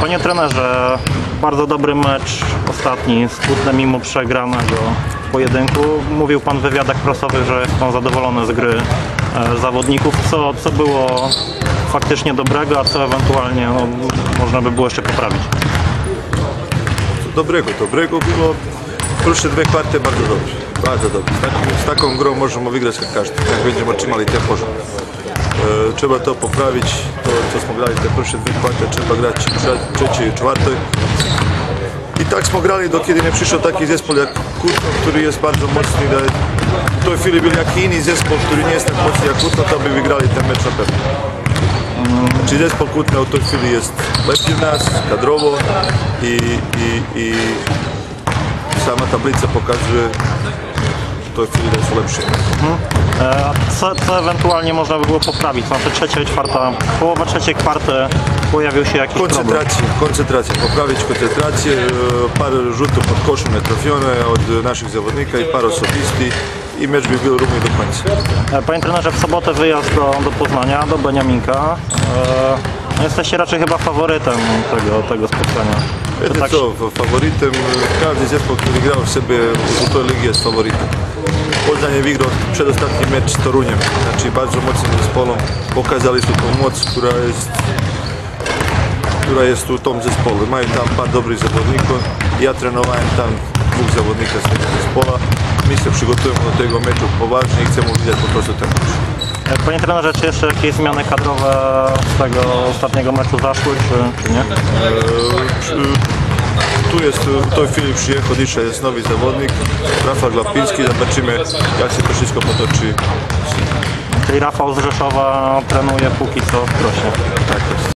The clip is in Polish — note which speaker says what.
Speaker 1: Panie trenerze, bardzo dobry mecz ostatni, skutny mimo przegranego pojedynku. Mówił Pan w wywiadach prasowych, że jest Pan zadowolony z gry e, zawodników. Co, co było faktycznie dobrego, a co ewentualnie no, można by było jeszcze poprawić?
Speaker 2: Dobrego, dobrego było. Pierwsze dwie kwarty bardzo dobrze. Bardzo dobrze. Z, z taką grą możemy wygrać jak każdy. Jak będziemy trzymali tempo. E, trzeba to poprawić. To, co smo grali te pierwsze dwie kwarty, trzeba grać trze- trzeciej i czwartej. I tak smo grali, dok nie przyszedł taki zespół jak Kutno, który jest bardzo mocny. W tej chwili był jaki inny zespół, który nie jest tak mocny jak Kutno, to by wygrali ten mecz na pewno. Czy zespół Kutno w tej chwili jest lepszy od nas, kadrowo i, i, i sama tablica pokazuje, chwili jest lepszy.
Speaker 1: E, a co, co ewentualnie można by było poprawić? Znaczy trzecia i czwarta, połowa trzeciej kwarty pojawił się jakiś problem.
Speaker 2: Koncentracja, koncentracja, poprawić koncentrację, e, parę rzutów pod koszem netrafione od naszych zawodnika i parę osobistych i mecz by był równy do końca.
Speaker 1: E, Panie trenerze, w sobotę wyjazd do, do Poznania, do Beniaminka. E, jesteście raczej chyba faworytem tego, tego spotkania.
Speaker 2: Wiecie
Speaker 1: tak-
Speaker 2: co, faworytem, e, każdy zespół, który grał w sobie w ligi jest faworytem. Poznań wygrał przedostatni mecz z Toruniem, znaczy bardzo mocnym zespołem. Pokazali tu tą moc, która jest która jest tu w tym zespole. Mają tam par dobrych zawodników. Ja trenowałem tam dwóch zawodników z tego zespoła. My się przygotujemy do tego meczu poważnie i chcemy widzieć po prostu ten mecz.
Speaker 1: E, Panie trenerze, czy jeszcze jakieś zmiany kadrowe z tego ostatniego meczu zaszły, czy, czy nie?
Speaker 2: Tu jest, w tej chwili przyjechał dzisiaj jest nowy zawodnik, Rafał Glapiński. Zobaczymy jak się to wszystko potoczy.
Speaker 1: Czyli Rafał z Rzeszowa trenuje póki co w Krośnie.
Speaker 2: Tak jest.